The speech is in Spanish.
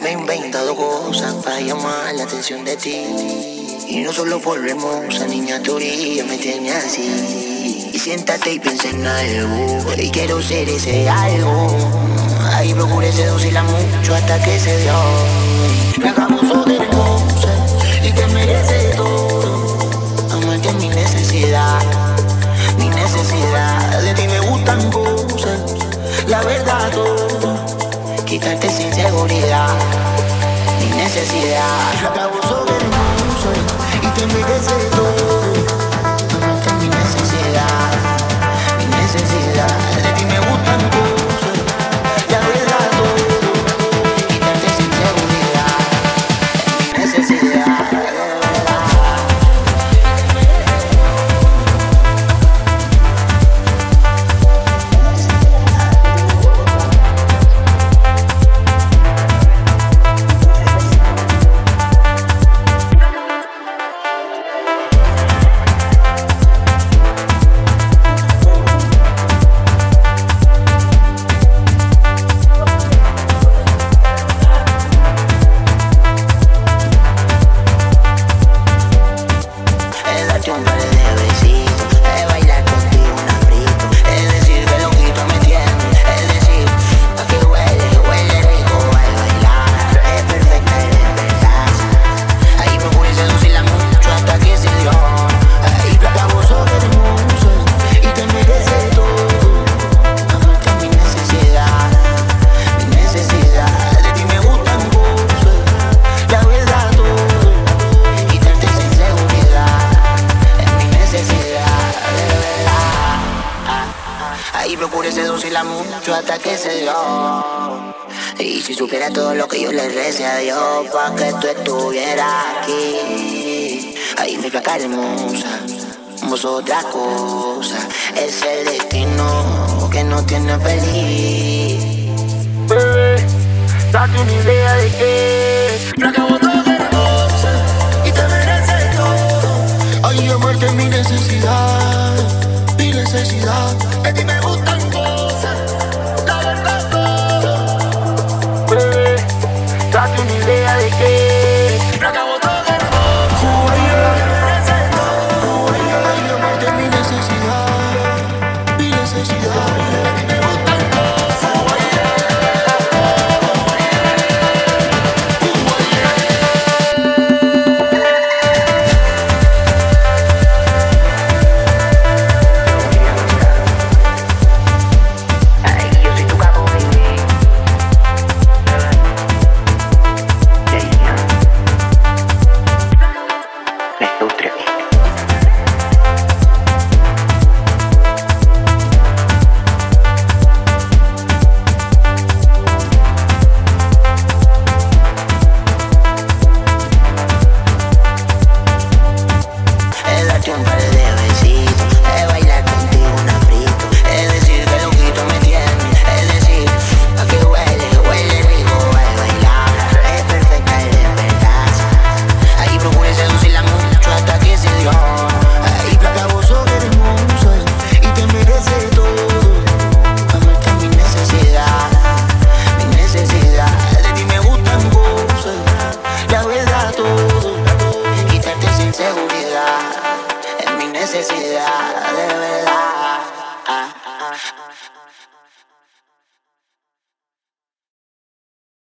Me he inventado cosas para llamar la atención de ti. Y no solo por hermosa niña, tu me tiene así. Y siéntate y piensa en algo. Y quiero ser ese algo. Ay, procuré seducirla mucho hasta que se dio. La verdad todo. Quitarte sin seguridad, mi necesidad. Acabo de hermosa y te merece todo. Ahí procuré seducirla mucho hasta que se dio. Y si supiera todo lo que yo le recé a Dios, pa' que tú estuvieras aquí. Ahí mi flaca hermosa, vos otra cosa. Es el destino que nos tiene feliz. Bebé, date una idea de que flaca vos sos hermosa y te mereces todo. Ay, amarte es mi necesidad, mi necesidad. Me seguridad, es mi necesidad, de verdad.